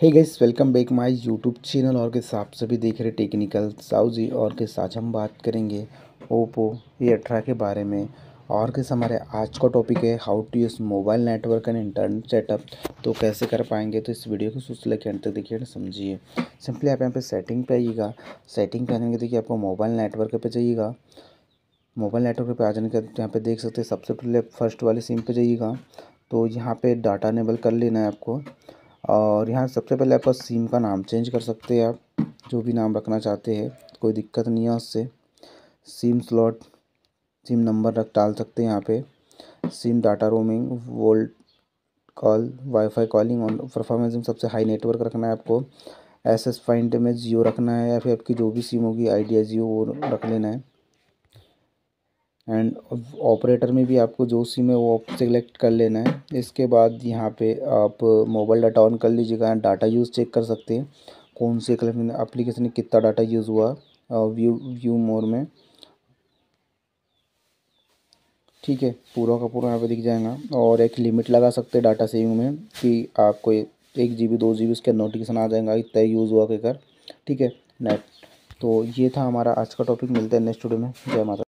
Hey guys welcome back my YouTube channel और के साथ सभी देख रहे टेक्निकल साउजी और के साथ हम बात करेंगे ओप्पो ए अठारह के बारे में और किस हमारे आज का टॉपिक है how to use mobile network and internet setup तो कैसे कर पाएँगे तो इस वीडियो को सोच लेके अंत तक देखिए समझिए। सिंपली आप यहाँ पे सेटिंग पे आइएगा। सेटिंग पे आने के देखिए आपको मोबाइल नेटवर्क पे जाइएगा। मोबाइल नेटवर्क पे आ जाने के यहाँ पे देख सकते हैं सबसे पहले फ़र्स्ट वाले सिम पे जाइएगा। तो यहाँ पे डाटा इनेबल कर लेना है आपको। और यहाँ सबसे पहले आपका सिम का नाम चेंज कर सकते हैं आप, जो भी नाम रखना चाहते हैं, कोई दिक्कत नहीं है उससे। सिम स्लॉट सिम नंबर रख, डाल सकते हैं यहाँ पे। SIM data roaming VoLTE call wifi calling on performance में सबसे हाई नेटवर्क रखना है आपको। एस एस फाइंड में जियो रखना है या फिर आपकी जो भी सिम होगी आइडिया जियो वो रख लेना है। एंड ऑपरेटर में भी आपको जो सिम है वो सिलेक्ट कर लेना है। इसके बाद यहाँ पे आप मोबाइल डाटा ऑन कर लीजिएगा। डाटा यूज़ चेक कर सकते हैं। कौन से एप्लीकेशन में कितना डाटा यूज़ हुआ व्यू व्यू मोर में। ठीक है, पूरा का पूरा यहाँ पे दिख जाएगा। और एक लिमिट लगा सकते हैं डाटा सेविंग में कि आपको एक जी बी दो जी बी उसके नोटिफिकेशन आ जाएगा, इतना यूज़ हुआ कर ठीक है नेट तो ये था हमारा आज का टॉपिक मिलता है नेक्स्ट वीडियो में। जय माता